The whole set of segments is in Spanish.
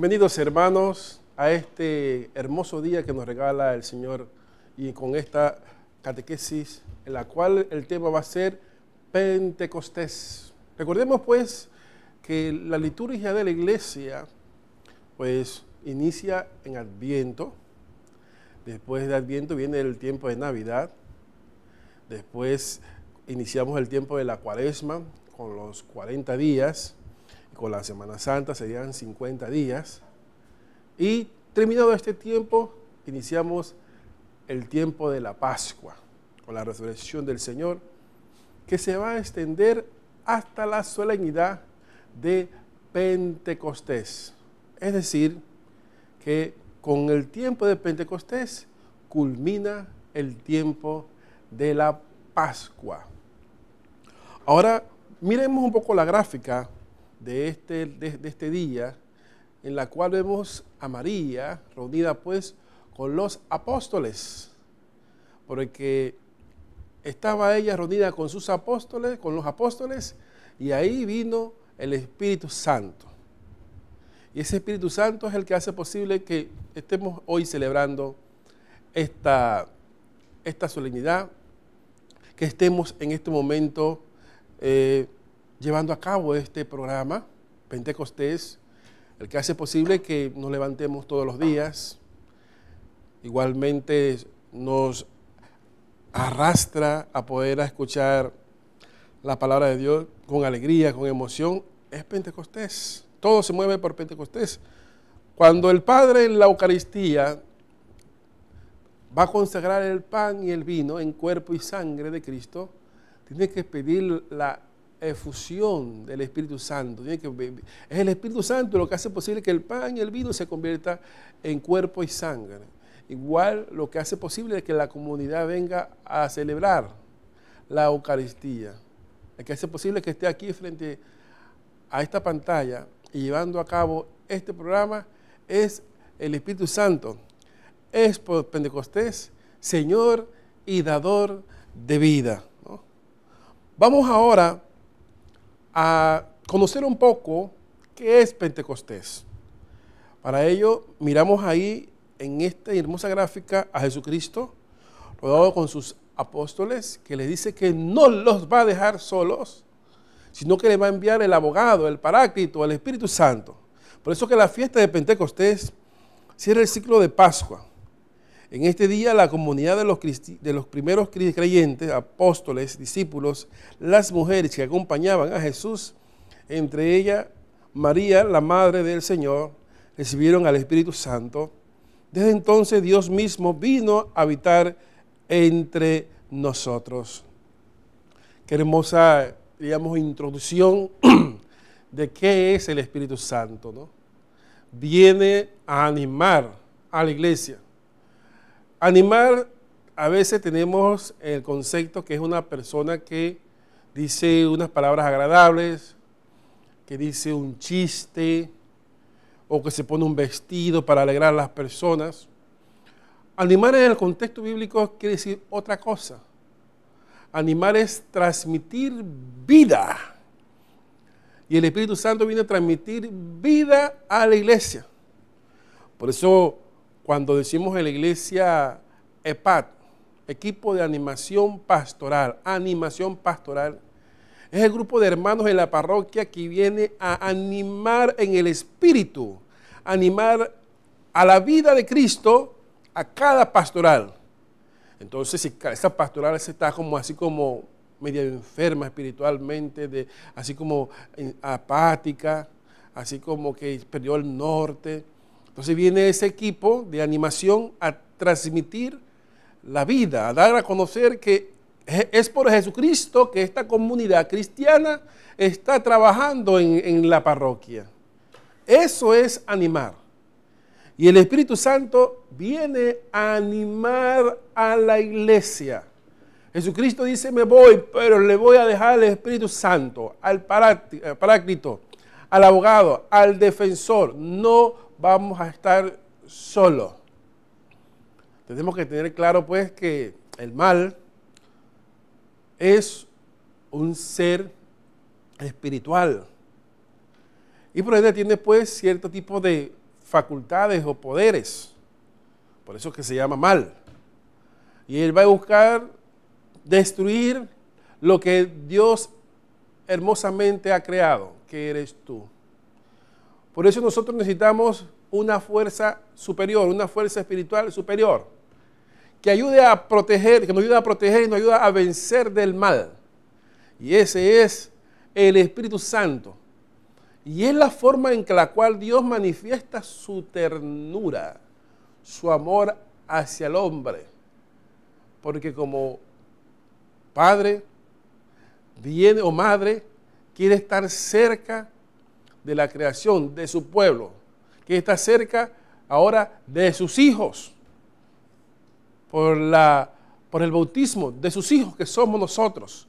Bienvenidos hermanos a este hermoso día que nos regala el Señor. Y con esta catequesis en la cual el tema va a ser Pentecostés. Recordemos pues que la liturgia de la iglesia pues inicia en Adviento, después de Adviento viene el tiempo de Navidad, después iniciamos el tiempo de la Cuaresma con los 40 días, con la Semana Santa serían 50 días. Y terminado este tiempo, iniciamos el tiempo de la Pascua, con la resurrección del Señor, que se va a extender hasta la solemnidad de Pentecostés. Es decir, que con el tiempo de Pentecostés culmina el tiempo de la Pascua. Ahora, miremos un poco la gráfica de este, de, este día, en la cual vemos a María reunida pues con los apóstoles, porque estaba ella reunida con sus apóstoles, con los apóstoles, y ahí vino el Espíritu Santo. Y ese Espíritu Santo es el que hace posible que estemos hoy celebrando esta, esta solemnidad, que estemos en este momento eh, llevando a cabo este programa, Pentecostés, el que hace posible que nos levantemos todos los días. Igualmente nos arrastra a poder escuchar la palabra de Dios con alegría, con emoción. Es Pentecostés. Todo se mueve por Pentecostés. Cuando el Padre en la Eucaristía va a consagrar el pan y el vino en cuerpo y sangre de Cristo, tiene que pedir la efusión del Espíritu Santo. es el Espíritu Santo lo que hace posible que el pan y el vino se convierta en cuerpo y sangre. Igual lo que hace posible es que la comunidad venga a celebrar la Eucaristía. Lo que hace posible que esté aquí frente a esta pantalla y llevando a cabo este programa es el Espíritu Santo. Es por Pentecostés, Señor y dador de vida. Vamos ahora a conocer un poco qué es Pentecostés. Para ello, miramos ahí en esta hermosa gráfica a Jesucristo, rodado con sus apóstoles, que le dice que no los va a dejar solos, sino que le va a enviar el abogado, el paráclito, el Espíritu Santo. Por eso que la fiesta de Pentecostés cierra el ciclo de Pascua. En este día la comunidad de los, primeros creyentes, apóstoles, discípulos, las mujeres que acompañaban a Jesús, entre ellas María, la madre del Señor, recibieron al Espíritu Santo. Desde entonces Dios mismo vino a habitar entre nosotros. Qué hermosa, digamos, introducción de qué es el Espíritu Santo, ¿no? Viene a animar a la iglesia Animar, a veces tenemos el concepto que es una persona que dice unas palabras agradables, que dice un chiste, o que se pone un vestido para alegrar a las personas. Animar en el contexto bíblico quiere decir otra cosa. Animar es transmitir vida. Y el Espíritu Santo viene a transmitir vida a la iglesia. Por eso cuando decimos en la iglesia EPAT, equipo de animación pastoral, animación pastoral, es el grupo de hermanos en la parroquia que viene a animar en el espíritu, animar a la vida de Cristo a cada pastoral. Entonces, si esa pastoral está como así como media enferma espiritualmente, de, así como apática, así como que perdió el norte, entonces viene ese equipo de animación a transmitir la vida, a dar a conocer que es por Jesucristo que esta comunidad cristiana está trabajando en, la parroquia. Eso es animar. Y el Espíritu Santo viene a animar a la iglesia. Jesucristo dice, me voy, pero le voy a dejar al Espíritu Santo, al paráclito, al abogado, al defensor. No vamos a estar solos. Tenemos que tener claro pues que el mal es un ser espiritual. Y por ende tiene pues cierto tipo de facultades o poderes. Por eso es que se llama mal. Y él va a buscar destruir lo que Dios hermosamente ha creado, que eres tú. Por eso nosotros necesitamos una fuerza superior, una fuerza espiritual superior, que ayude a proteger, que nos ayude a proteger y nos ayude a vencer del mal. Y ese es el Espíritu Santo. Y es la forma en la cual Dios manifiesta su ternura, su amor hacia el hombre. Porque como padre viene o madre quiere estar cerca de la creación, de su pueblo, quiere estar cerca ahora de sus hijos, por, la, por el bautismo de sus hijos que somos nosotros.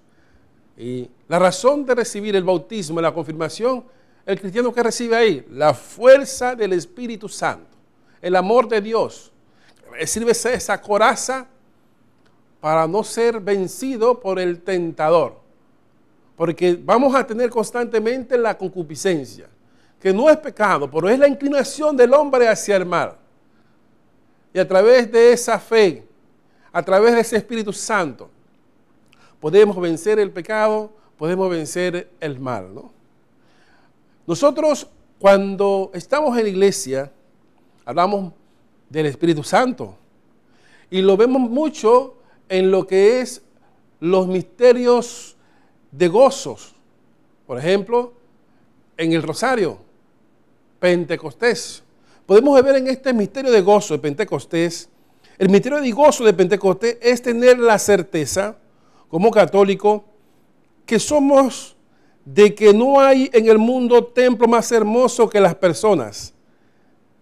Y la razón de recibir el bautismo, la confirmación, el cristiano que recibe ahí, la fuerza del Espíritu Santo, el amor de Dios, recibe esa coraza para no ser vencido por el tentador. Porque vamos a tener constantemente la concupiscencia, que no es pecado, pero es la inclinación del hombre hacia el mal. Y a través de esa fe, a través de ese Espíritu Santo, podemos vencer el pecado, podemos vencer el mal. Nosotros cuando estamos en la iglesia, hablamos del Espíritu Santo. Y lo vemos mucho en lo que es los misterios de gozos. Por ejemplo, en el Rosario, Pentecostés. Podemos ver en este misterio de gozo de Pentecostés, el misterio de gozo de Pentecostés es tener la certeza, como católico, que somos de que no hay en el mundo templo más hermoso que las personas,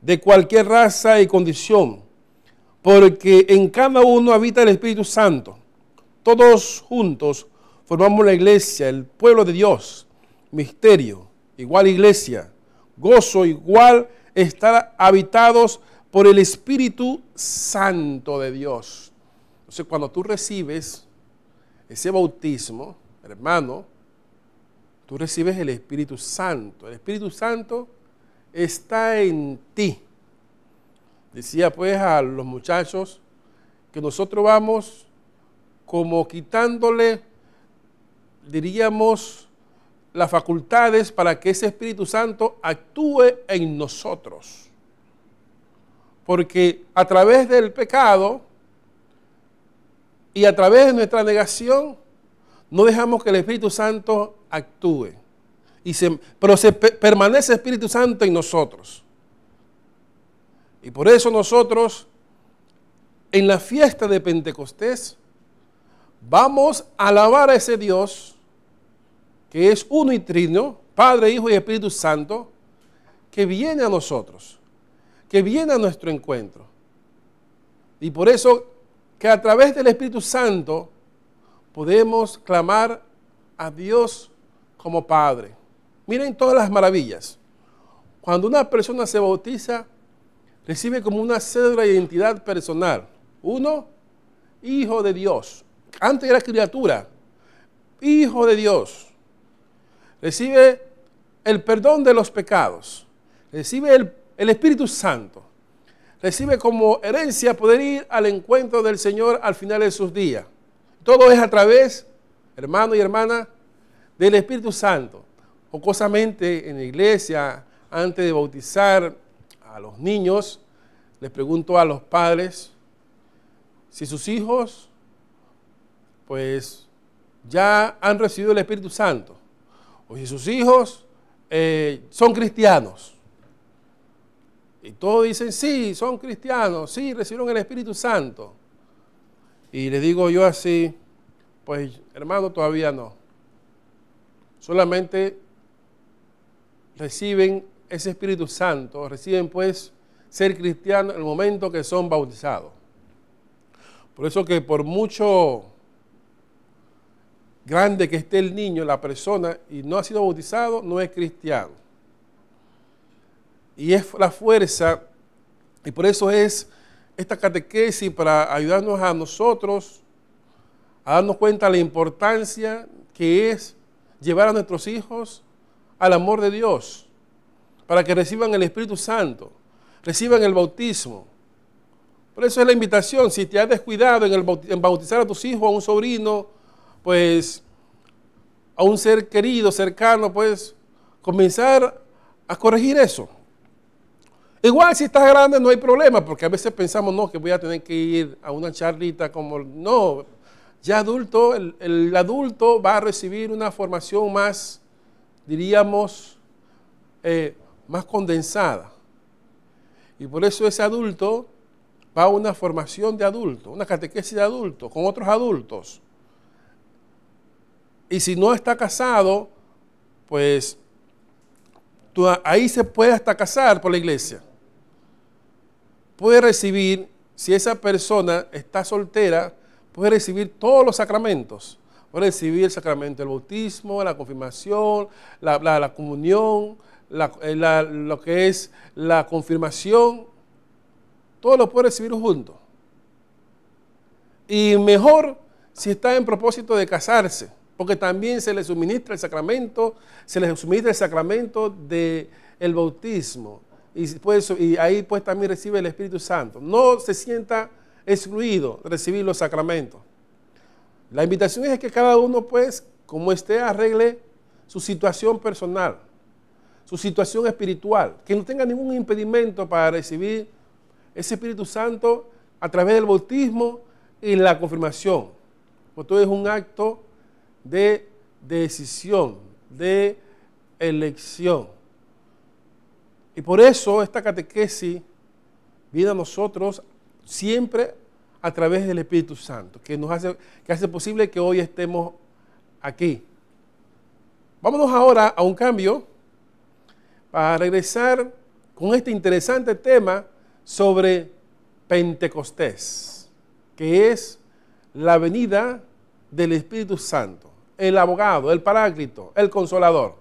de cualquier raza y condición porque en cada uno habita el Espíritu Santo. Todos juntos formamos la iglesia, el pueblo de Dios, misterio, igual iglesia, gozo igual estar habitados por el Espíritu Santo de Dios. Entonces cuando tú recibes ese bautismo, hermano, tú recibes el Espíritu Santo. El Espíritu Santo está en ti. Decía pues a los muchachos que nosotros vamos como quitándole, diríamos, las facultades para que ese Espíritu Santo actúe en nosotros. Porque a través del pecado y a través de nuestra negación, no dejamos que el Espíritu Santo actúe. Y se, pero se permanece Espíritu Santo en nosotros. Y por eso nosotros, en la fiesta de Pentecostés, vamos a alabar a ese Dios que es uno y trino, Padre, Hijo y Espíritu Santo, que viene a nosotros, que viene a nuestro encuentro. Y por eso que a través del Espíritu Santo podemos clamar a Dios como Padre. Miren todas las maravillas. Cuando una persona se bautiza, recibe como una cédula de identidad personal. Uno, hijo de Dios. Antes era criatura, hijo de Dios. Recibe el perdón de los pecados. Recibe el, Espíritu Santo. Recibe como herencia poder ir al encuentro del Señor al final de sus días. Todo es a través, hermano y hermana, del Espíritu Santo. Jocosamente en la iglesia, antes de bautizar a los niños, les pregunto a los padres si sus hijos pues ya han recibido el Espíritu Santo o si sus hijos eh, son cristianos. Y todos dicen, sí, son cristianos, sí, recibieron el Espíritu Santo. Y les digo yo así, pues hermano, todavía no. Solamente reciben ese Espíritu Santo, reciben pues ser cristiano en el momento que son bautizados. Por eso que por mucho grande que esté el niño, la persona, y no ha sido bautizado, no es cristiano. Y es la fuerza, y por eso es esta catequesis para ayudarnos a nosotros a darnos cuenta de la importancia que es llevar a nuestros hijos al amor de Dios para que reciban el Espíritu Santo, reciban el bautismo. Por eso es la invitación, si te has descuidado en, bautizar a tus hijos, a un sobrino, pues a un ser querido, cercano, pues comenzar a corregir eso. Igual si estás grande no hay problema, porque a veces pensamos, no, que voy a tener que ir a una charlita como, no, ya adulto, el, adulto va a recibir una formación más, diríamos, eh, más condensada. Y por eso ese adulto va a una formación de adulto, una catequesis de adulto, con otros adultos. Y si no está casado, pues ahí se puede hasta casar por la iglesia. Puede recibir, si esa persona está soltera, puede recibir todos los sacramentos. Puede recibir el sacramento del bautismo, la confirmación, la, comunión, eh, lo que es la confirmación. Todo lo puede recibir junto. Y mejor si está en propósito de casarse porque también se le suministra el sacramento, se le suministra el sacramento del el bautismo. Y, pues, y ahí pues también recibe el Espíritu Santo. No se sienta excluido de recibir los sacramentos. La invitación es que cada uno pues, como esté, arregle su situación personal, su situación espiritual, que no tenga ningún impedimento para recibir ese Espíritu Santo a través del bautismo y la confirmación. Porque todo es un acto de decisión, de elección. Y por eso esta catequesis viene a nosotros siempre a través del Espíritu Santo, que nos hace, que hace posible que hoy estemos aquí. Vámonos ahora a un cambio para regresar con este interesante tema sobre Pentecostés, que es la venida del Espíritu Santo el abogado, el paráclito, el consolador.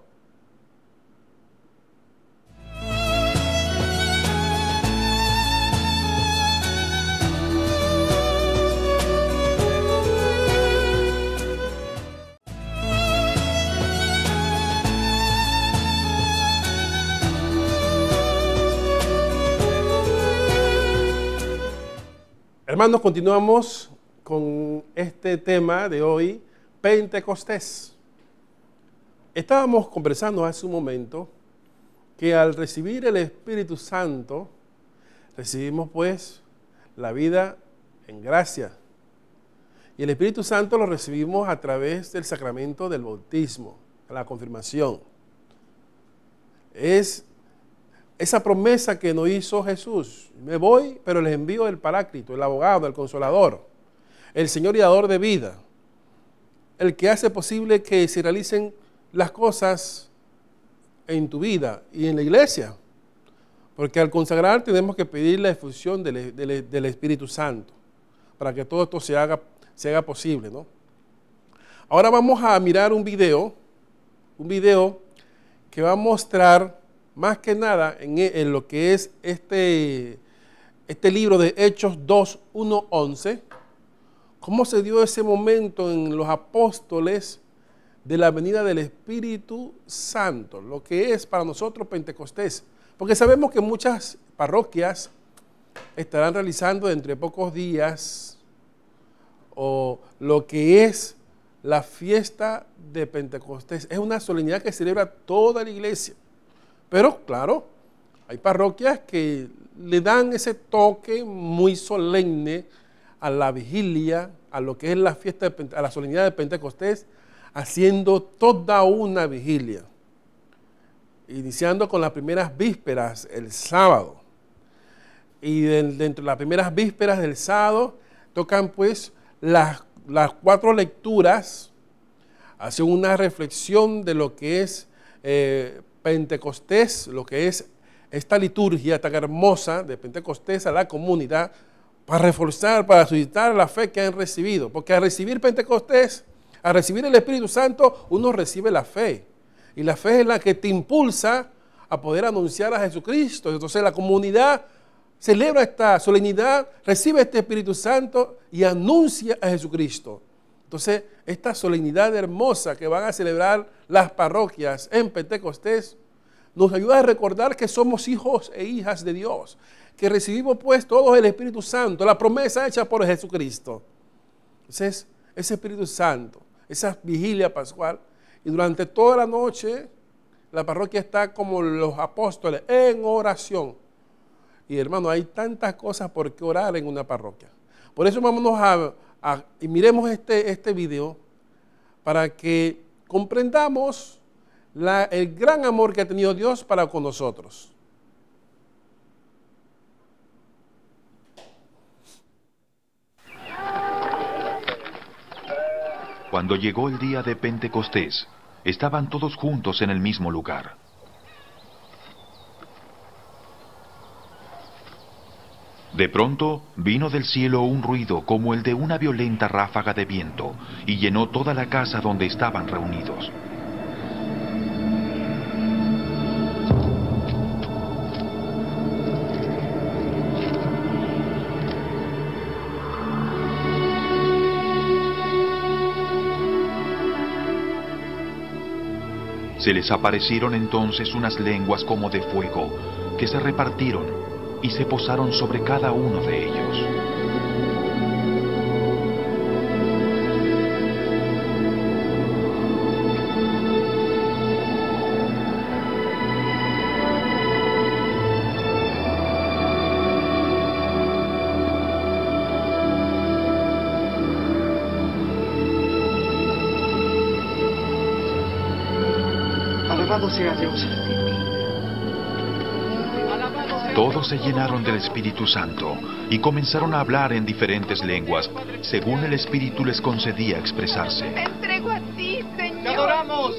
Hermanos, continuamos con este tema de hoy Pentecostés. Estábamos conversando hace un momento que al recibir el Espíritu Santo, recibimos pues la vida en gracia. Y el Espíritu Santo lo recibimos a través del sacramento del bautismo, la confirmación. Es esa promesa que nos hizo Jesús. Me voy, pero les envío el Paráclito, el abogado, el consolador, el Señor y dador de vida el que hace posible que se realicen las cosas en tu vida y en la iglesia. Porque al consagrar tenemos que pedir la efusión del, Espíritu Santo para que todo esto se haga, posible. ¿no? Ahora vamos a mirar un video, un video que va a mostrar más que nada en, en lo que es este, este libro de Hechos 2, 1, 11 cómo se dio ese momento en los apóstoles de la venida del Espíritu Santo, lo que es para nosotros Pentecostés. Porque sabemos que muchas parroquias estarán realizando dentro de pocos días o lo que es la fiesta de Pentecostés. Es una solemnidad que celebra toda la iglesia. Pero claro, hay parroquias que le dan ese toque muy solemne a la vigilia, a lo que es la fiesta, a la solemnidad de Pentecostés, haciendo toda una vigilia. Iniciando con las primeras vísperas el sábado. Y dentro de las primeras vísperas del sábado tocan pues las, las cuatro lecturas, hacen una reflexión de lo que es eh, Pentecostés, lo que es esta liturgia tan hermosa de Pentecostés a la comunidad para reforzar, para suscitar la fe que han recibido. Porque al recibir Pentecostés, al recibir el Espíritu Santo, uno recibe la fe. Y la fe es la que te impulsa a poder anunciar a Jesucristo. Entonces la comunidad celebra esta solemnidad, recibe este Espíritu Santo y anuncia a Jesucristo. Entonces, esta solemnidad hermosa que van a celebrar las parroquias en Pentecostés nos ayuda a recordar que somos hijos e hijas de Dios, que recibimos pues todo el Espíritu Santo, la promesa hecha por Jesucristo. Entonces, ese Espíritu Santo, esa vigilia pascual, y durante toda la noche la parroquia está como los apóstoles en oración. Y hermano, hay tantas cosas por qué orar en una parroquia. Por eso vámonos a, y miremos este, este video para que comprendamos el gran amor que ha tenido Dios para con nosotros. Cuando llegó el día de Pentecostés, estaban todos juntos en el mismo lugar. De pronto vino del cielo un ruido como el de una violenta ráfaga de viento y llenó toda la casa donde estaban reunidos. Se les aparecieron entonces unas lenguas como de fuego, que se repartieron y se posaron sobre cada uno de ellos. Todos se llenaron del Espíritu Santo y comenzaron a hablar en diferentes lenguas, según el Espíritu les concedía expresarse. entrego a ti, Señor. adoramos.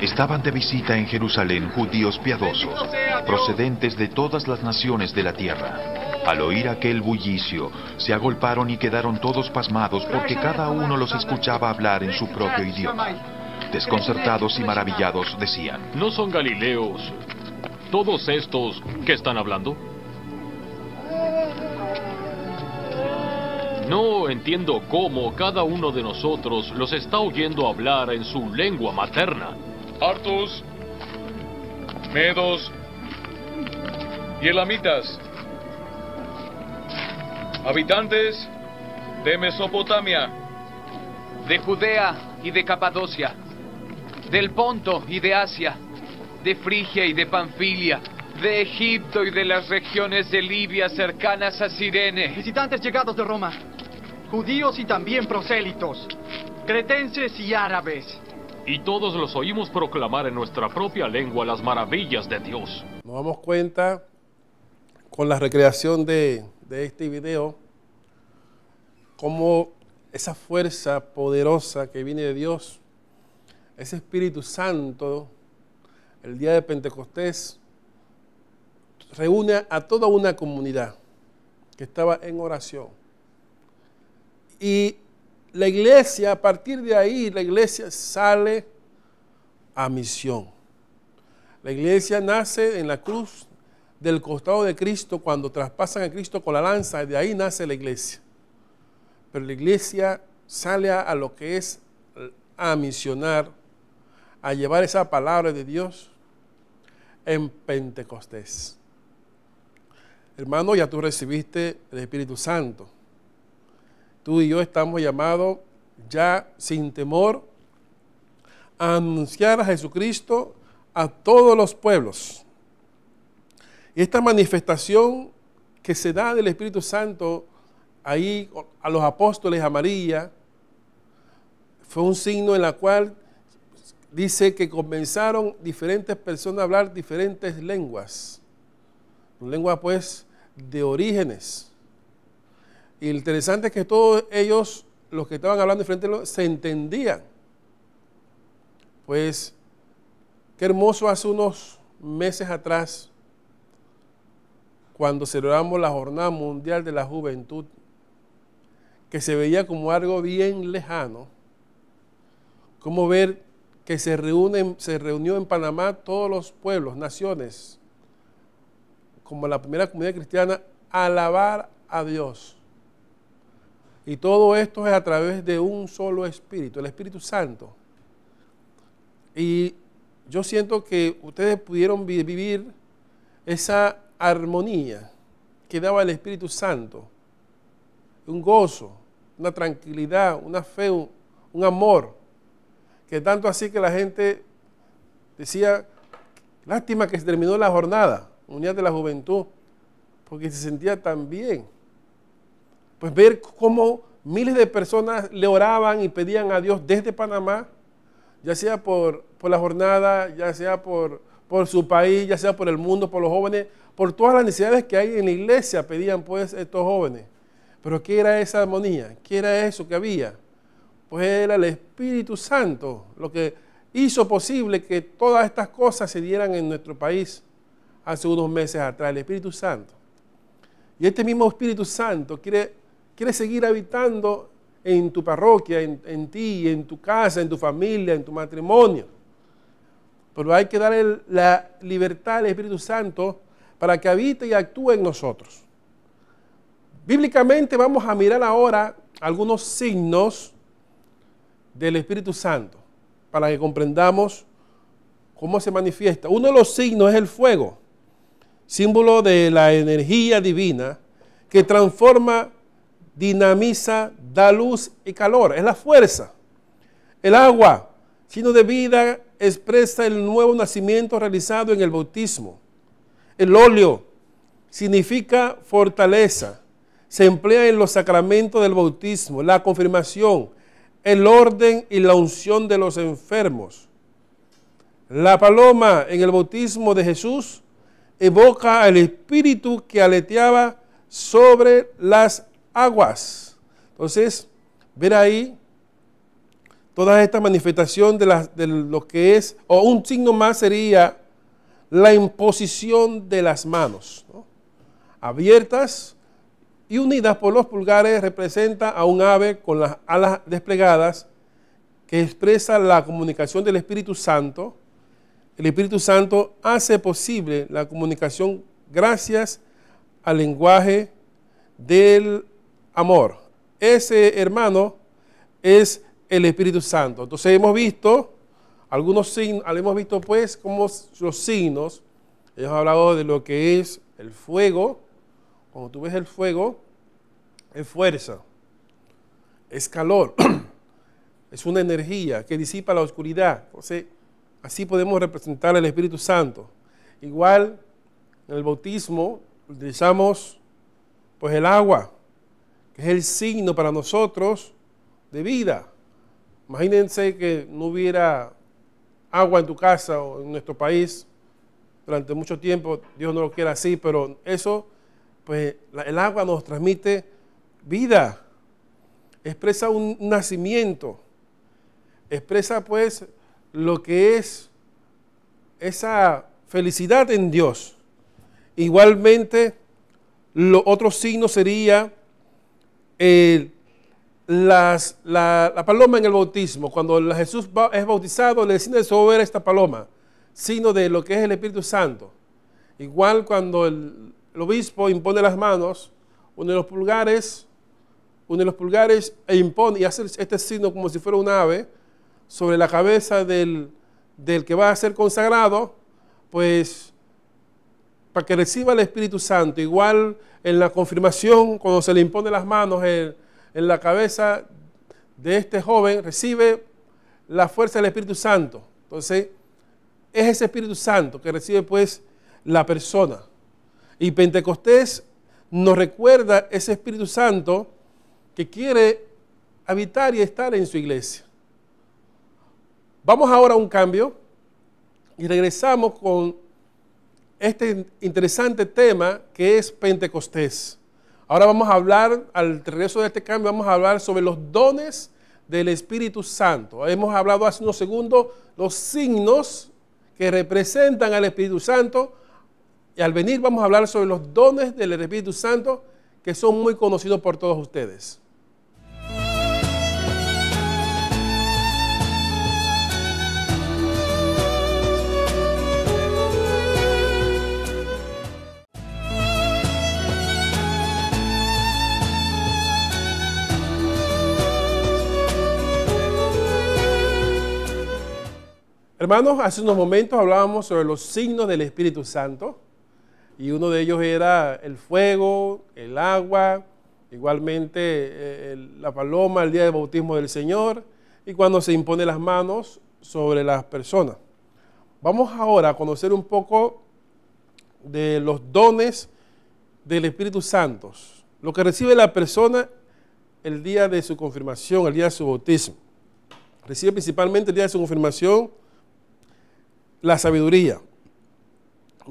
Estaban de visita en Jerusalén judíos piadosos, procedentes de todas las naciones de la tierra. Al oír aquel bullicio, se agolparon y quedaron todos pasmados porque cada uno los escuchaba hablar en su propio idioma. Desconcertados y maravillados decían, ¿no son galileos todos estos que están hablando? No entiendo cómo cada uno de nosotros los está oyendo hablar en su lengua materna. Hartos, medos y elamitas, habitantes de Mesopotamia, de Judea y de Capadocia del Ponto y de Asia, de Frigia y de Panfilia, de Egipto y de las regiones de Libia cercanas a Sirene. Visitantes llegados de Roma, judíos y también prosélitos, cretenses y árabes. Y todos los oímos proclamar en nuestra propia lengua las maravillas de Dios. Nos damos cuenta con la recreación de, de este video cómo esa fuerza poderosa que viene de Dios ese Espíritu Santo, el día de Pentecostés, reúne a toda una comunidad que estaba en oración. Y la iglesia, a partir de ahí, la iglesia sale a misión. La iglesia nace en la cruz del costado de Cristo cuando traspasan a Cristo con la lanza, y de ahí nace la iglesia. Pero la iglesia sale a, a lo que es a misionar a llevar esa palabra de Dios en Pentecostés. Hermano, ya tú recibiste el Espíritu Santo. Tú y yo estamos llamados ya sin temor a anunciar a Jesucristo a todos los pueblos. Y esta manifestación que se da del Espíritu Santo ahí a los apóstoles, a María, fue un signo en la cual dice que comenzaron diferentes personas a hablar diferentes lenguas. Lengua pues de orígenes. Y lo interesante es que todos ellos, los que estaban hablando diferentes se entendían. Pues qué hermoso hace unos meses atrás, cuando celebramos la Jornada Mundial de la Juventud, que se veía como algo bien lejano, como ver que se, reúnen, se reunió en Panamá todos los pueblos, naciones, como la primera comunidad cristiana, a alabar a Dios. Y todo esto es a través de un solo Espíritu, el Espíritu Santo. Y yo siento que ustedes pudieron vi- vivir esa armonía que daba el Espíritu Santo, un gozo, una tranquilidad, una fe, un amor, que tanto así que la gente decía, lástima que se terminó la jornada, unidad de la juventud, porque se sentía tan bien. Pues ver cómo miles de personas le oraban y pedían a Dios desde Panamá, ya sea por, por la jornada, ya sea por, por su país, ya sea por el mundo, por los jóvenes, por todas las necesidades que hay en la iglesia, pedían pues estos jóvenes. Pero ¿qué era esa armonía? ¿Qué era eso que había? Pues era el Espíritu Santo lo que hizo posible que todas estas cosas se dieran en nuestro país hace unos meses atrás, el Espíritu Santo. Y este mismo Espíritu Santo quiere, quiere seguir habitando en tu parroquia, en, en ti, en tu casa, en tu familia, en tu matrimonio. Pero hay que darle la libertad al Espíritu Santo para que habite y actúe en nosotros. Bíblicamente vamos a mirar ahora algunos signos del Espíritu Santo para que comprendamos cómo se manifiesta. Uno de los signos es el fuego, símbolo de la energía divina que transforma, dinamiza, da luz y calor. Es la fuerza. El agua, signo de vida, expresa el nuevo nacimiento realizado en el bautismo. El óleo significa fortaleza. Se emplea en los sacramentos del bautismo, la confirmación, el orden y la unción de los enfermos. La paloma en el bautismo de Jesús evoca al espíritu que aleteaba sobre las aguas. Entonces, ver ahí toda esta manifestación de, las- de lo que es, o un signo más sería la imposición de las manos, ¿no? abiertas y unidas por los pulgares, representa a un ave con las alas desplegadas que expresa la comunicación del Espíritu Santo. El Espíritu Santo hace posible la comunicación gracias al lenguaje del amor. Ese hermano es el Espíritu Santo. Entonces hemos visto algunos signos, hemos visto pues como los signos, hemos hablado de lo que es el fuego, cuando tú ves el fuego, es fuerza, es calor, es una energía que disipa la oscuridad. Entonces, así podemos representar al Espíritu Santo. Igual, en el bautismo utilizamos pues el agua, que es el signo para nosotros de vida. Imagínense que no hubiera agua en tu casa o en nuestro país durante mucho tiempo, Dios no lo quiera así, pero eso, pues el agua nos transmite vida, expresa un nacimiento, expresa pues lo que es esa felicidad en Dios. Igualmente, lo otro signo sería las- la, paloma en el bautismo. Cuando Jesús es bautizado, le deciden sobre esta paloma, signo de lo que es el Espíritu Santo. Igual cuando el, el obispo impone las manos, uno de los pulgares, uno de los pulgares e impone y hace este signo como si fuera un ave sobre la cabeza del, del que va a ser consagrado, pues para que reciba el Espíritu Santo. Igual en la confirmación, cuando se le impone las manos en, en la cabeza de este joven, recibe la fuerza del Espíritu Santo. Entonces, es ese Espíritu Santo que recibe pues la persona. Y Pentecostés nos recuerda ese Espíritu Santo que quiere habitar y estar en su iglesia. Vamos ahora a un cambio y regresamos con este interesante tema que es Pentecostés. Ahora vamos a hablar, al regreso de este cambio, vamos a hablar sobre los dones del Espíritu Santo. Hemos hablado hace unos segundos los signos que representan al Espíritu Santo y al venir vamos a hablar sobre los dones del Espíritu Santo que son muy conocidos por todos ustedes. Hermanos, hace unos momentos hablábamos sobre los signos del Espíritu Santo y uno de ellos era el fuego, el agua, igualmente eh, la paloma el día del bautismo del Señor y cuando se impone las manos sobre las personas. Vamos ahora a conocer un poco de los dones del Espíritu Santo, lo que recibe la persona el día de su confirmación, el día de su bautismo. Recibe principalmente el día de su confirmación la sabiduría.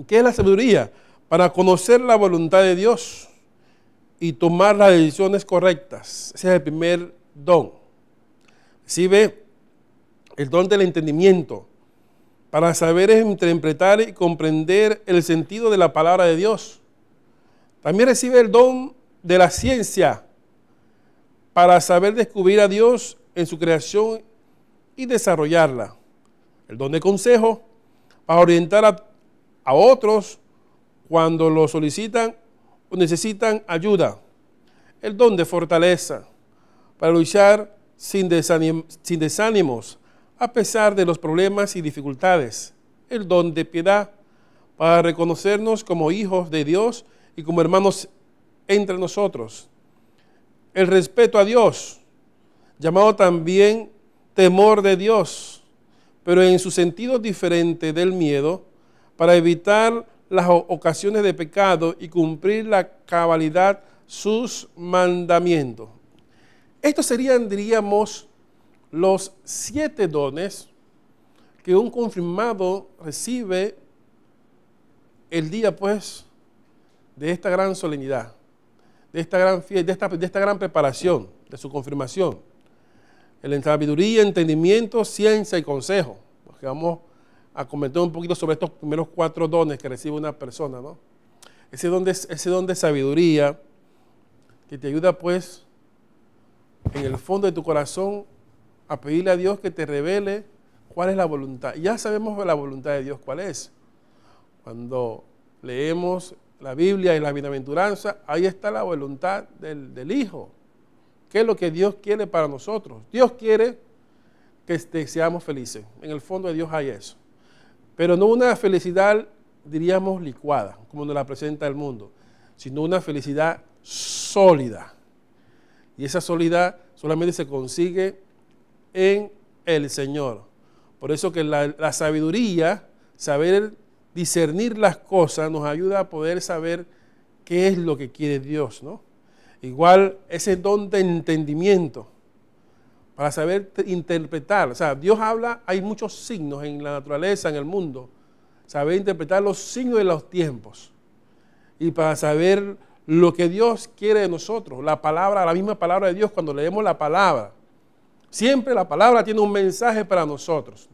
¿Qué es la sabiduría? Para conocer la voluntad de Dios y tomar las decisiones correctas. Ese es el primer don. Recibe el don del entendimiento para saber interpretar y comprender el sentido de la palabra de Dios. También recibe el don de la ciencia para saber descubrir a Dios en su creación y desarrollarla. El don de consejo para orientar a, otros cuando lo solicitan o necesitan ayuda. El don de fortaleza para luchar sin, desánimos a pesar de los problemas y dificultades. El don de piedad para reconocernos como hijos de Dios y como hermanos entre nosotros. El respeto a Dios, llamado también temor de Dios, pero en su sentido diferente del miedo, para evitar las ocasiones de pecado y cumplir la cabalidad sus mandamientos. Estos serían, diríamos, los siete dones que un confirmado recibe el día, pues, de esta gran solemnidad, de esta gran fiesta, de esta, de esta gran preparación, de su confirmación el sabiduría, entendimiento, ciencia y consejo. Porque vamos a comentar un poquito sobre estos primeros cuatro dones que recibe una persona, ¿no? Ese don de, ese don de sabiduría que te ayuda pues en el fondo de tu corazón a pedirle a Dios que te revele cuál es la voluntad. Ya sabemos la voluntad de Dios cuál es. Cuando leemos la Biblia y la bienaventuranza, ahí está la voluntad del, del Hijo. ¿Qué es lo que Dios quiere para nosotros? Dios quiere que este, seamos felices. En el fondo de Dios hay eso. Pero no una felicidad, diríamos, licuada, como nos la presenta el mundo, sino una felicidad sólida. Y esa soledad solamente se consigue en el Señor. Por eso que la, la, sabiduría, saber discernir las cosas, nos ayuda a poder saber qué es lo que quiere Dios, ¿no? Igual ese don de entendimiento para saber interpretar. O sea, Dios habla, hay muchos signos en la naturaleza, en el mundo. Saber interpretar los signos de los tiempos. Y para saber lo que Dios quiere de nosotros. La palabra, la misma palabra de Dios, cuando leemos la palabra. Siempre la palabra tiene un mensaje para nosotros.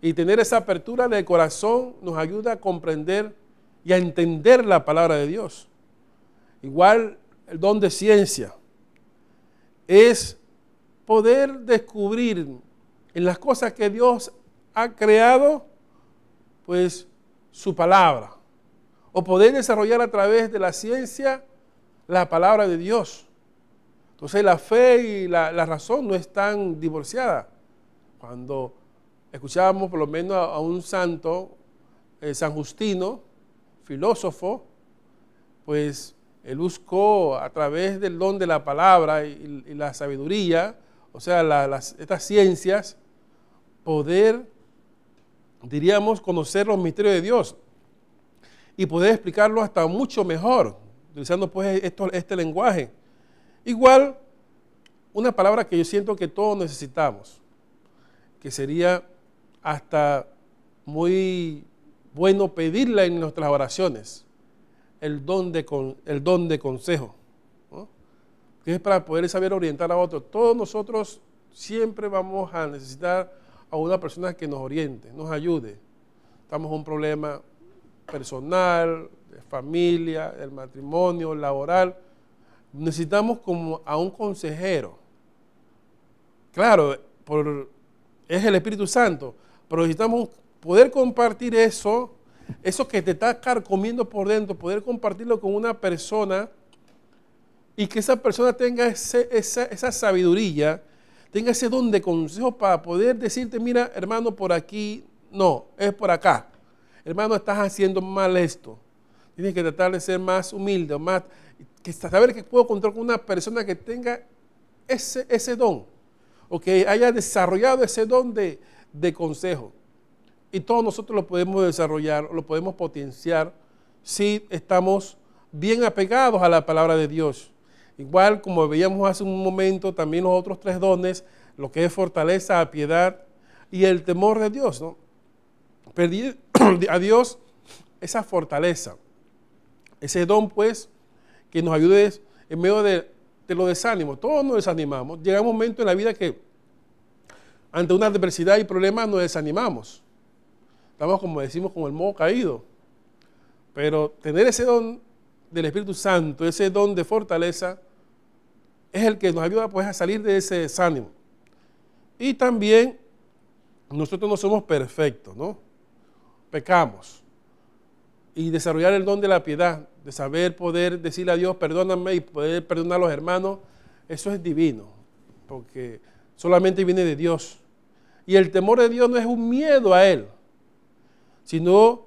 Y tener esa apertura de corazón nos ayuda a comprender y a entender la palabra de Dios. Igual el don de ciencia, es poder descubrir en las cosas que Dios ha creado, pues su palabra. O poder desarrollar a través de la ciencia la palabra de Dios. Entonces la fe y la, razón no están divorciadas. Cuando escuchábamos por lo menos a, un santo, eh, San Justino, filósofo, pues él buscó a través del don de la palabra y, la sabiduría, o sea, estas ciencias, poder, diríamos, conocer los misterios de Dios y poder explicarlo hasta mucho mejor, utilizando pues esto, este lenguaje. Igual, una palabra que yo siento que todos necesitamos, que sería hasta muy bueno pedirla en nuestras oraciones el don de, el don de consejo, que es para poder saber orientar a otros. Todos nosotros siempre vamos a necesitar a una persona que nos oriente, nos ayude. Estamos en un problema personal, de familia, del matrimonio, laboral. Necesitamos como a un consejero. Claro, por, es el Espíritu Santo, pero necesitamos poder compartir eso eso que te está carcomiendo por dentro, poder compartirlo con una persona y que esa persona tenga esa, sabiduría, tenga ese don de consejo para poder decirte, mira, hermano, por aquí No, es por acá. Hermano, estás haciendo mal esto. Tienes que tratar de ser más humilde, más, saber que puedo contar con una persona que tenga ese, ese don o que haya desarrollado ese don de, de consejo. Y todos nosotros lo podemos desarrollar, lo podemos potenciar si estamos bien apegados a la palabra de Dios. Igual como veíamos hace un momento, también los otros tres dones, lo que es fortaleza, piedad y el temor de Dios. ¿no? Pedir a Dios esa fortaleza, ese don pues que nos ayude en medio de, de los desánimos. Todos nos desanimamos. Llega un momento en la vida que ante una adversidad y problemas nos desanimamos. Estamos, como decimos, con el modo caído. Pero tener ese don del Espíritu Santo, ese don de fortaleza, es el que nos ayuda pues, a salir de ese desánimo. Y también nosotros no somos perfectos, ¿no? Pecamos. Y desarrollar el don de la piedad, de saber poder decirle a Dios, perdóname y poder perdonar a los hermanos, eso es divino, porque solamente viene de Dios. Y el temor de Dios no es un miedo a Él, sino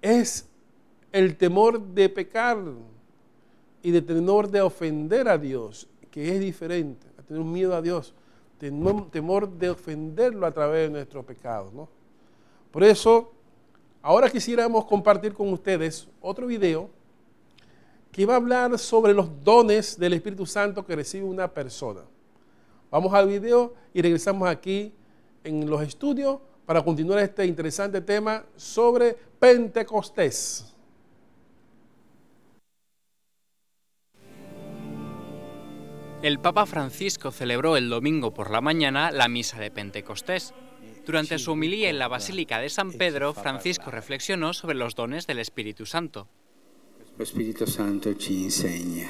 es el temor de pecar y de temor de ofender a Dios, que es diferente, a tener un miedo a Dios, temor de ofenderlo a través de nuestro pecado. ¿no? Por eso, ahora quisiéramos compartir con ustedes otro video que va a hablar sobre los dones del Espíritu Santo que recibe una persona. Vamos al video y regresamos aquí en los estudios para continuar este interesante tema sobre Pentecostés. El Papa Francisco celebró el domingo por la mañana la misa de Pentecostés. Durante su homilía en la Basílica de San Pedro, Francisco reflexionó sobre los dones del Espíritu Santo. El Espíritu Santo ci insegna,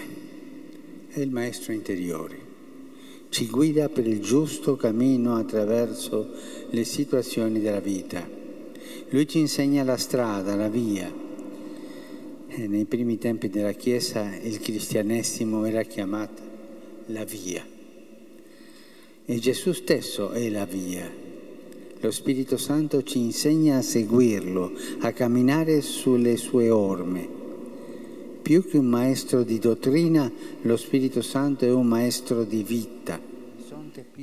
è il maestro interiore ci guida per il giusto cammino attraverso le situazioni della vita. Lui ci insegna la strada, la via. E nei primi tempi della Chiesa il cristianesimo era chiamato la via. E Gesù stesso è la via. Lo Spirito Santo ci insegna a seguirlo, a camminare sulle sue orme. Più che un maestro di dottrina, lo Spirito Santo è un maestro di vita.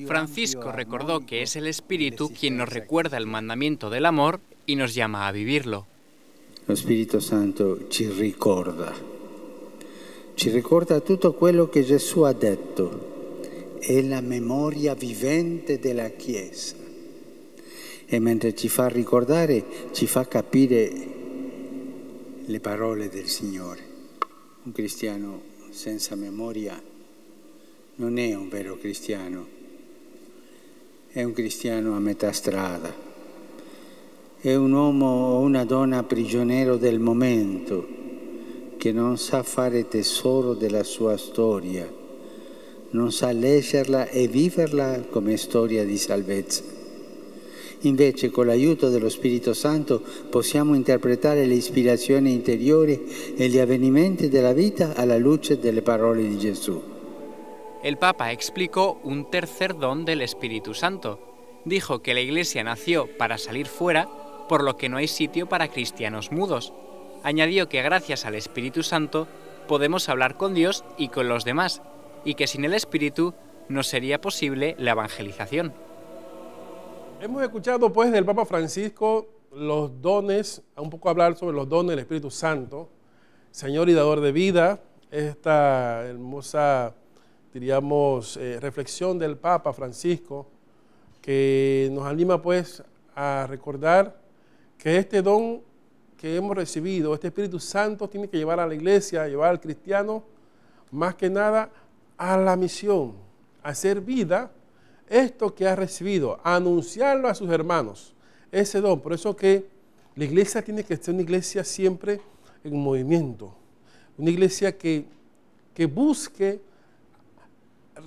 Francisco recordó que es el Espíritu quien nos recuerda el mandamiento del amor y nos llama a vivirlo. Lo Spirito Santo ci ricorda, ci ricorda tutto quello che Gesù ha detto, è la memoria vivente della Chiesa. E mentre ci fa ricordare, ci fa capire le parole del Signore. Un cristiano senza memoria non è un vero cristiano, è un cristiano a metà strada, è un uomo o una donna prigioniero del momento che non sa fare tesoro della sua storia, non sa leggerla e viverla come storia di salvezza. Invece con l'aiuto dello Spirito Santo possiamo interpretare le ispirazioni interiori e gli avvenimenti della vita alla luce delle parole di Gesù. El Papa explicó un tercer don del Espíritu Santo. Dijo que la Iglesia nació para salir fuera, por lo que no hay sitio para cristianos mudos. Añadió que gracias al Espíritu Santo podemos hablar con Dios y con los demás, y que sin el Espíritu no sería posible la evangelización. Hemos escuchado pues del Papa Francisco los dones, un poco hablar sobre los dones del Espíritu Santo, Señor y dador de vida, esta hermosa, diríamos, eh, reflexión del Papa Francisco, que nos anima pues a recordar que este don que hemos recibido, este Espíritu Santo, tiene que llevar a la iglesia, llevar al cristiano, más que nada, a la misión, a hacer vida esto que ha recibido, anunciarlo a sus hermanos, ese don. Por eso que la iglesia tiene que ser una iglesia siempre en movimiento, una iglesia que, que busque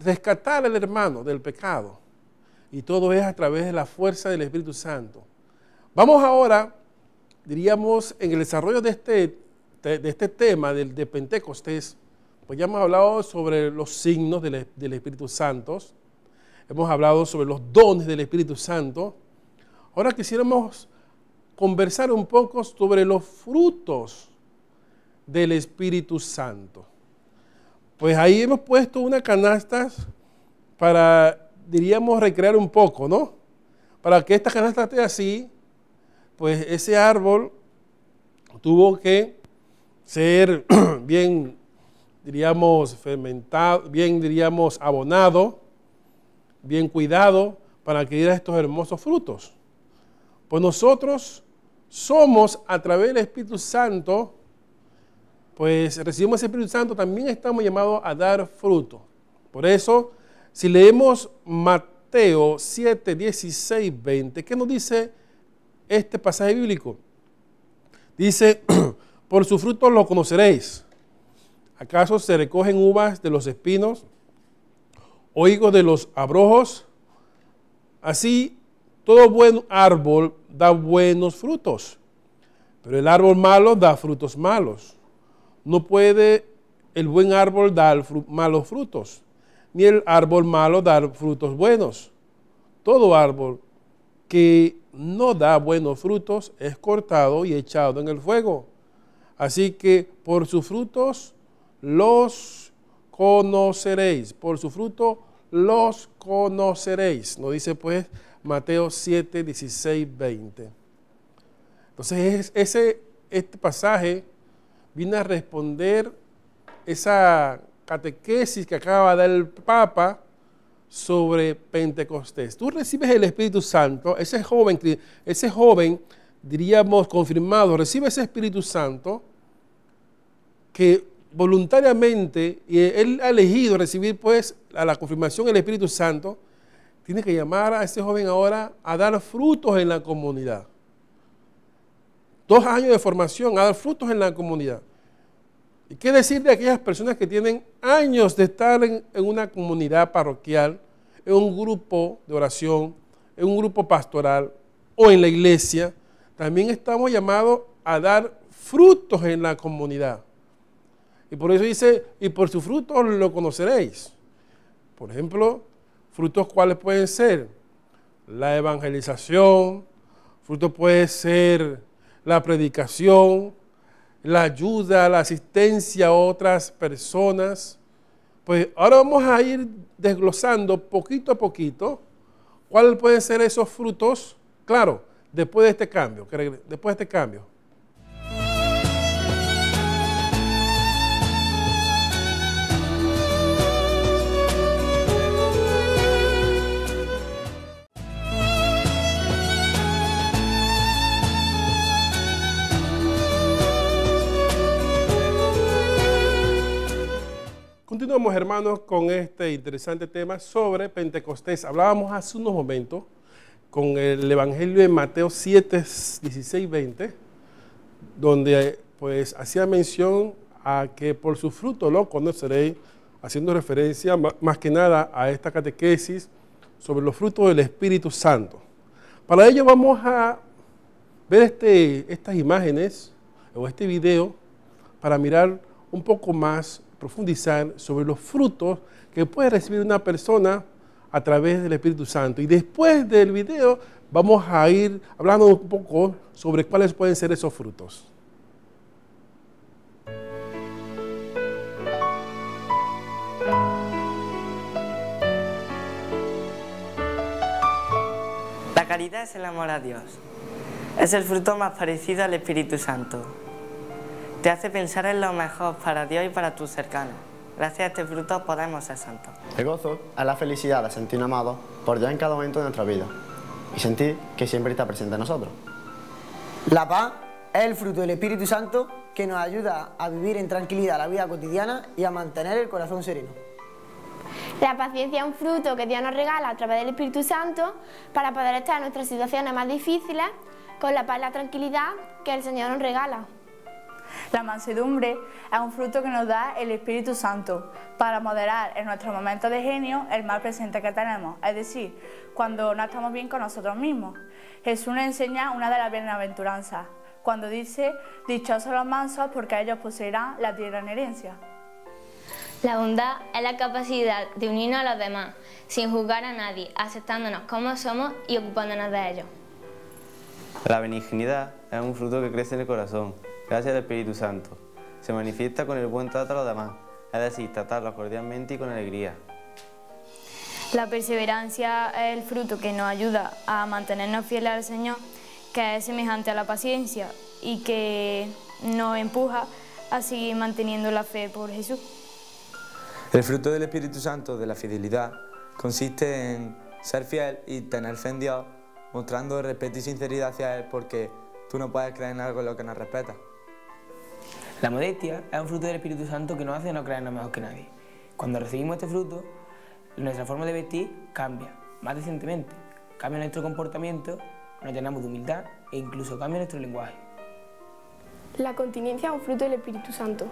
rescatar al hermano del pecado. Y todo es a través de la fuerza del Espíritu Santo. Vamos ahora, diríamos, en el desarrollo de este, de este tema del, de Pentecostés, pues ya hemos hablado sobre los signos del, Espíritu Santo, hemos hablado sobre los dones del Espíritu Santo. Ahora quisiéramos conversar un poco sobre los frutos del Espíritu Santo. Pues ahí hemos puesto una canasta para, diríamos, recrear un poco, ¿no? Para que esta canasta esté así, pues ese árbol tuvo que ser bien, diríamos, fermentado, bien, diríamos, abonado, bien cuidado para que diera estos hermosos frutos. Pues nosotros somos a través del Espíritu Santo, pues recibimos ese Espíritu Santo, también estamos llamados a dar fruto. Por eso, si leemos Mateo 7, 16, 20, ¿qué nos dice este pasaje bíblico? Dice, por su fruto lo conoceréis. ¿Acaso se recogen uvas de los espinos o higos de los abrojos? Así, todo buen árbol da buenos frutos, pero el árbol malo da frutos malos. No puede el buen árbol dar malos frutos, ni el árbol malo dar frutos buenos. Todo árbol que no da buenos frutos es cortado y echado en el fuego. Así que por sus frutos los conoceréis. Por su fruto los conoceréis. Nos dice pues Mateo 7, 16, 20. Entonces ese, este pasaje viene a responder esa catequesis que acaba de dar el Papa sobre Pentecostés. Tú recibes el Espíritu Santo, ese joven, ese joven, diríamos confirmado, recibe ese Espíritu Santo que voluntariamente, y él ha elegido recibir pues a la confirmación del Espíritu Santo, tiene que llamar a ese joven ahora a dar frutos en la comunidad. Dos años de formación, a dar frutos en la comunidad. ¿Y qué decir de aquellas personas que tienen años de estar en, una comunidad parroquial, en un grupo de oración, en un grupo pastoral o en la iglesia? También estamos llamados a dar frutos en la comunidad. Y por eso dice, y por sus frutos lo conoceréis. Por ejemplo, frutos cuáles pueden ser la evangelización, frutos puede ser la predicación, la ayuda, la asistencia a otras personas. Pues ahora vamos a ir desglosando poquito a poquito cuáles pueden ser esos frutos, claro, después de este cambio, después de este cambio. Continuamos, hermanos, con este interesante tema sobre Pentecostés. Hablábamos hace unos momentos con el Evangelio de Mateo 7, 16, 20, donde pues hacía mención a que por su fruto lo conoceréis, haciendo referencia más que nada a esta catequesis sobre los frutos del Espíritu Santo. Para ello vamos a ver este, estas imágenes o este video para mirar un poco más profundizar sobre los frutos que puede recibir una persona a través del Espíritu Santo. Y después del video vamos a ir hablando un poco sobre cuáles pueden ser esos frutos. La caridad es el amor a Dios. Es el fruto más parecido al Espíritu Santo. Te hace pensar en lo mejor para Dios y para tus cercanos. Gracias a este fruto podemos ser santos. El gozo es la felicidad de sentirnos amados por Dios en cada momento de nuestra vida y sentir que siempre está presente en nosotros. La paz es el fruto del Espíritu Santo que nos ayuda a vivir en tranquilidad la vida cotidiana y a mantener el corazón sereno. La paciencia es un fruto que Dios nos regala a través del Espíritu Santo para poder estar en nuestras situaciones más difíciles con la paz y la tranquilidad que el Señor nos regala. La mansedumbre es un fruto que nos da el Espíritu Santo para moderar en nuestros momentos de genio el mal presente que tenemos, es decir, cuando no estamos bien con nosotros mismos. Jesús nos enseña una de las bienaventuranzas, cuando dice, dichosos los mansos porque ellos poseerán la tierra en herencia. La bondad es la capacidad de unirnos a los demás, sin juzgar a nadie, aceptándonos como somos y ocupándonos de ellos. La benignidad es un fruto que crece en el corazón, gracias al Espíritu Santo. Se manifiesta con el buen trato a los demás, es decir, tratarlos cordialmente y con alegría. La perseverancia es el fruto que nos ayuda a mantenernos fieles al Señor, que es semejante a la paciencia y que nos empuja a seguir manteniendo la fe por Jesús. El fruto del Espíritu Santo de la fidelidad consiste en ser fiel y tener fe en Dios, mostrando respeto y sinceridad hacia Él porque tú no puedes creer en algo en lo que no respetas. La modestia es un fruto del Espíritu Santo que nos hace no creernos mejor que nadie. Cuando recibimos este fruto, nuestra forma de vestir cambia, más decentemente, cambia nuestro comportamiento, nos llenamos de humildad e incluso cambia nuestro lenguaje. La continencia es un fruto del Espíritu Santo,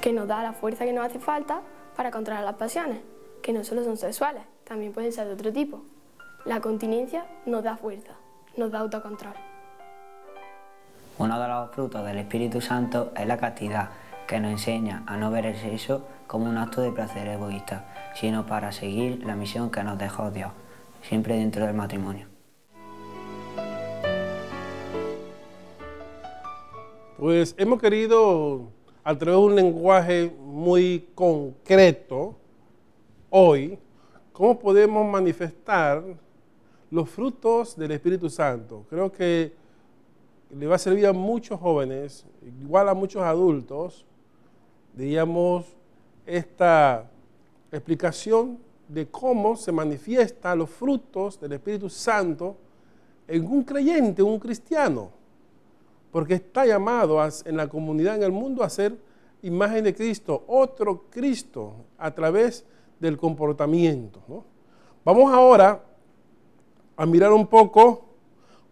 que nos da la fuerza que nos hace falta para controlar las pasiones, que no solo son sexuales, también pueden ser de otro tipo. La continencia nos da fuerza, nos da autocontrol. Uno de los frutos del Espíritu Santo es la castidad, que nos enseña a no ver el sexo como un acto de placer egoísta, sino para seguir la misión que nos dejó Dios, siempre dentro del matrimonio. Pues hemos querido, a través de un lenguaje muy concreto, hoy, cómo podemos manifestar los frutos del Espíritu Santo. Creo que le va a servir a muchos jóvenes, igual a muchos adultos, diríamos, esta explicación de cómo se manifiestan los frutos del Espíritu Santo en un creyente, un cristiano, porque está llamado en la comunidad, en el mundo, a ser imagen de Cristo, otro Cristo, a través del comportamiento. Vamos ahora a mirar un poco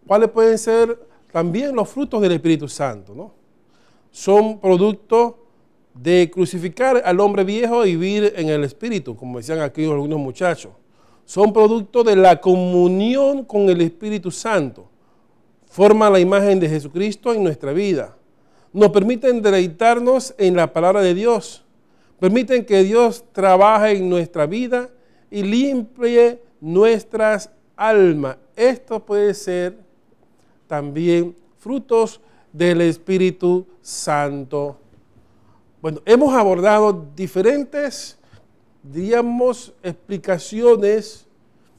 cuáles pueden ser también los frutos del Espíritu Santo. ¿no? Son producto de crucificar al hombre viejo y vivir en el Espíritu, como decían aquí algunos muchachos. Son producto de la comunión con el Espíritu Santo. Forman la imagen de Jesucristo en nuestra vida. Nos permiten deleitarnos en la palabra de Dios. Permiten que Dios trabaje en nuestra vida y limpie nuestras almas. Esto puede ser también frutos del Espíritu Santo. Bueno, hemos abordado diferentes, digamos, explicaciones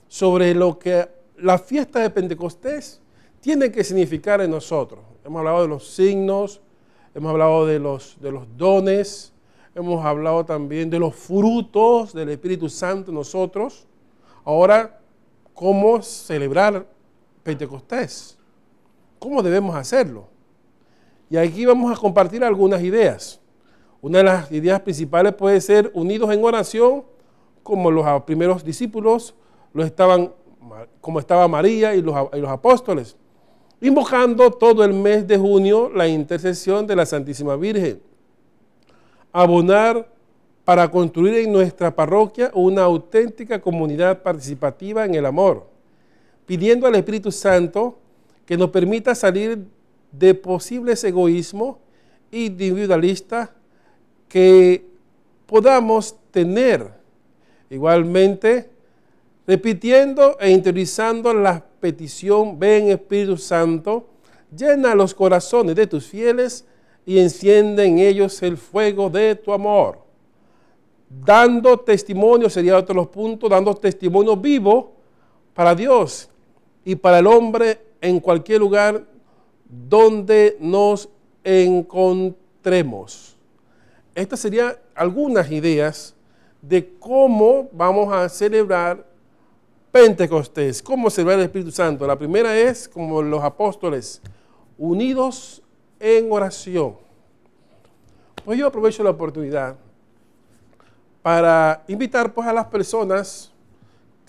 sobre lo que la fiesta de Pentecostés tiene que significar en nosotros. Hemos hablado de los signos, hemos hablado de los, de los dones, hemos hablado también de los frutos del Espíritu Santo en nosotros. Ahora, ¿cómo celebrar Pentecostés? ¿Cómo debemos hacerlo? Y aquí vamos a compartir algunas ideas. Una de las ideas principales puede ser unidos en oración, como los primeros discípulos lo estaban, como estaba María y los, y los apóstoles, invocando todo el mes de junio la intercesión de la Santísima Virgen. Abonar para construir en nuestra parroquia una auténtica comunidad participativa en el amor, pidiendo al Espíritu Santo que nos permita salir de posibles egoísmos individualistas que podamos tener. Igualmente, repitiendo e interiorizando la petición, ven Espíritu Santo, llena los corazones de tus fieles y enciende en ellos el fuego de tu amor. Dando testimonio, sería otro de los puntos, dando testimonio vivo para Dios y para el hombre en cualquier lugar donde nos encontremos. Estas serían algunas ideas de cómo vamos a celebrar Pentecostés, cómo celebrar el Espíritu Santo. La primera es, como los apóstoles, unidos en oración. Pues yo aprovecho la oportunidad para invitar pues, a las personas,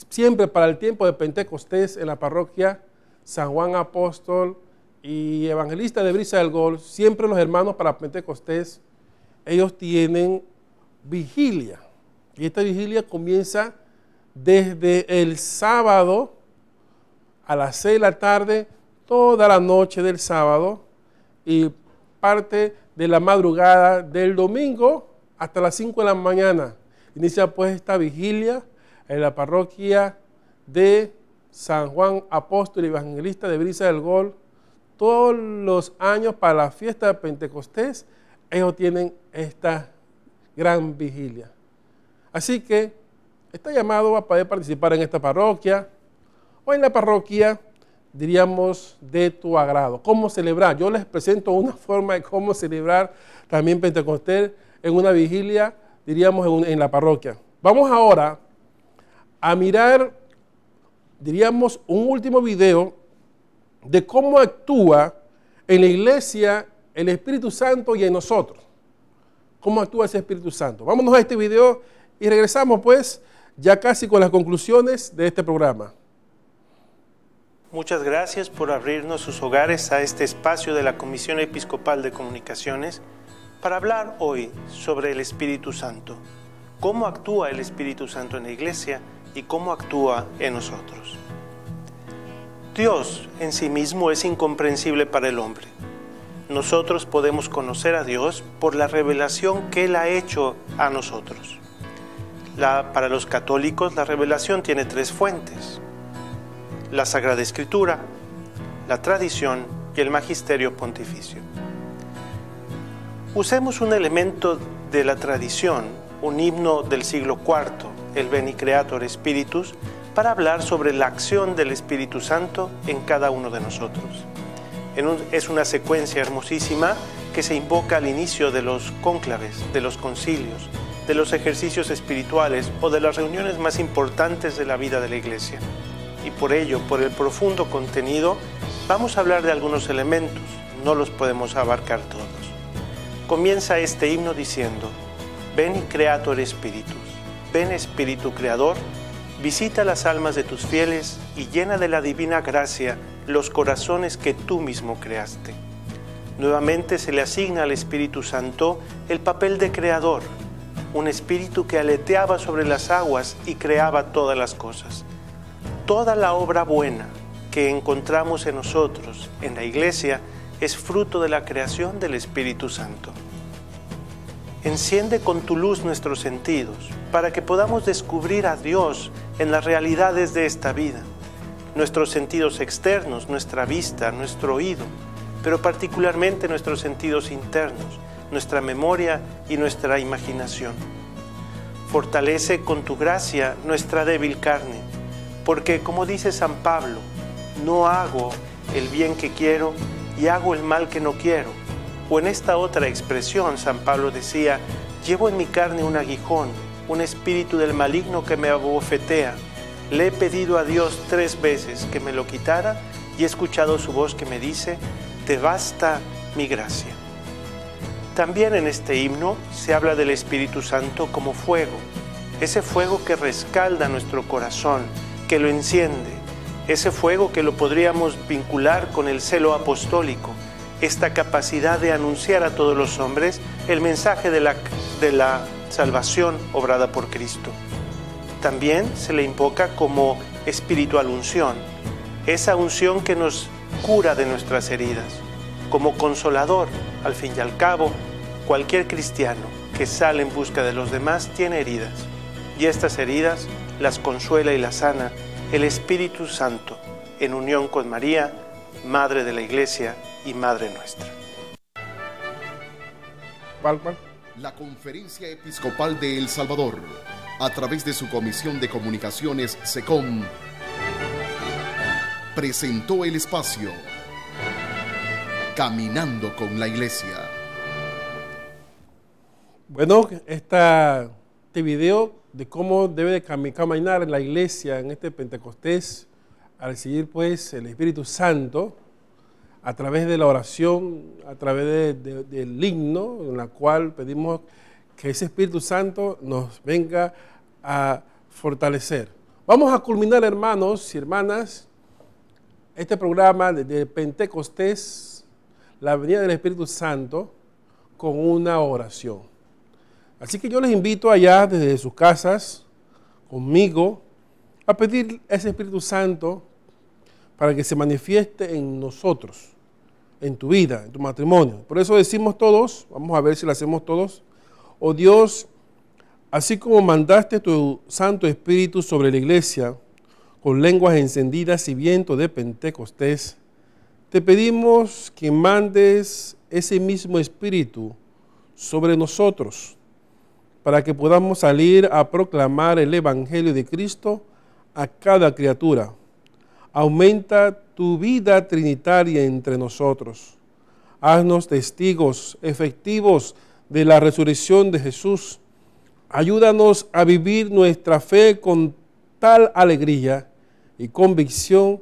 siempre para el tiempo de Pentecostés en la parroquia San Juan Apóstol y Evangelista de Brisa del Gol, siempre los hermanos para Pentecostés, ellos tienen vigilia. Y esta vigilia comienza desde el sábado a las 6 de la tarde, toda la noche del sábado y parte de la madrugada del domingo hasta las 5 de la mañana. Inicia pues esta vigilia en la parroquia de San Juan Apóstol y Evangelista de Brisa del Gol, todos los años para la fiesta de Pentecostés, ellos tienen esta gran vigilia. Así que está llamado a poder participar en esta parroquia o en la parroquia, diríamos, de tu agrado. ¿Cómo celebrar? Yo les presento una forma de cómo celebrar también Pentecostés en una vigilia, diríamos, en, en la parroquia. Vamos ahora a mirar, diríamos, un último video de cómo actúa en la iglesia el Espíritu Santo y en nosotros. ¿Cómo actúa ese Espíritu Santo? Vámonos a este video y regresamos pues ya casi con las conclusiones de este programa. Muchas gracias por abrirnos sus hogares a este espacio de la Comisión Episcopal de Comunicaciones para hablar hoy sobre el Espíritu Santo, cómo actúa el Espíritu Santo en la iglesia y cómo actúa en nosotros. Dios en sí mismo es incomprensible para el hombre. Nosotros podemos conocer a Dios por la revelación que Él ha hecho a nosotros. Para los católicos la revelación tiene tres fuentes. La Sagrada Escritura, la tradición y el magisterio pontificio. Usemos un elemento de la tradición, un himno del siglo IV, el Beni Creator Spiritus, para hablar sobre la acción del Espíritu Santo en cada uno de nosotros. es una secuencia hermosísima que se invoca al inicio de los cónclaves, de los concilios, de los ejercicios espirituales o de las reuniones más importantes de la vida de la Iglesia. Y por ello, por el profundo contenido, vamos a hablar de algunos elementos, no los podemos abarcar todos. Comienza este himno diciendo, Ven Creator Spiritus, ven Espíritu Creador, Visita las almas de tus fieles y llena de la divina gracia los corazones que tú mismo creaste. Nuevamente se le asigna al Espíritu Santo el papel de creador, un espíritu que aleteaba sobre las aguas y creaba todas las cosas. Toda la obra buena que encontramos en nosotros, en la iglesia, es fruto de la creación del Espíritu Santo. Enciende con tu luz nuestros sentidos para que podamos descubrir a Dios en las realidades de esta vida. Nuestros sentidos externos, nuestra vista, nuestro oído, pero particularmente nuestros sentidos internos, nuestra memoria y nuestra imaginación. Fortalece con tu gracia nuestra débil carne, porque como dice San Pablo, no hago el bien que quiero y hago el mal que no quiero o en esta otra expresión, San Pablo decía, llevo en mi carne un aguijón, un espíritu del maligno que me abofetea. Le he pedido a Dios tres veces que me lo quitara y he escuchado su voz que me dice, te basta mi gracia. También en este himno se habla del Espíritu Santo como fuego, ese fuego que rescalda nuestro corazón, que lo enciende, ese fuego que lo podríamos vincular con el celo apostólico, esta capacidad de anunciar a todos los hombres el mensaje de la, de la salvación obrada por Cristo. También se le invoca como espiritual unción, esa unción que nos cura de nuestras heridas, como consolador, al fin y al cabo, cualquier cristiano que sale en busca de los demás tiene heridas, y estas heridas las consuela y las sana el Espíritu Santo, en unión con María, Madre de la Iglesia y Madre nuestra. La Conferencia Episcopal de El Salvador, a través de su Comisión de Comunicaciones SECOM, presentó el espacio Caminando con la Iglesia. Bueno, esta, este video de cómo debe de caminar en la iglesia en este Pentecostés al recibir pues el Espíritu Santo, a través de la oración, a través del himno, en la cual pedimos que ese Espíritu Santo nos venga a fortalecer. Vamos a culminar, hermanos y hermanas, este programa de Pentecostés, la venida del Espíritu Santo, con una oración. Así que yo les invito allá desde sus casas, conmigo, a pedir ese Espíritu Santo para que se manifieste en nosotros en tu vida, en tu matrimonio. Por eso decimos todos, vamos a ver si lo hacemos todos, oh Dios, así como mandaste tu Santo Espíritu sobre la iglesia, con lenguas encendidas y viento de Pentecostés, te pedimos que mandes ese mismo espíritu sobre nosotros para que podamos salir a proclamar el Evangelio de Cristo a cada criatura. Aumenta tu vida trinitaria entre nosotros. Haznos testigos efectivos de la resurrección de Jesús. Ayúdanos a vivir nuestra fe con tal alegría y convicción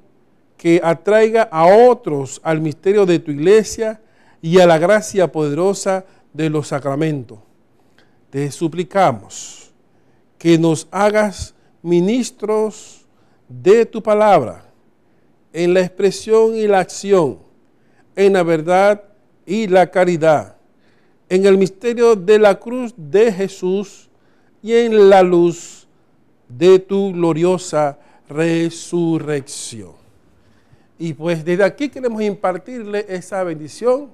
que atraiga a otros al misterio de tu iglesia y a la gracia poderosa de los sacramentos. Te suplicamos que nos hagas ministros de tu palabra en la expresión y la acción, en la verdad y la caridad, en el misterio de la cruz de Jesús y en la luz de tu gloriosa resurrección. Y pues desde aquí queremos impartirle esa bendición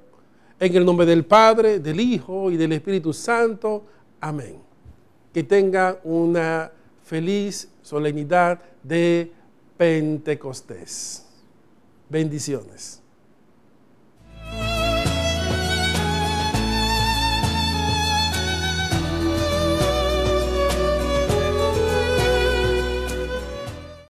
en el nombre del Padre, del Hijo y del Espíritu Santo. Amén. Que tenga una feliz solemnidad de Pentecostés. Bendiciones.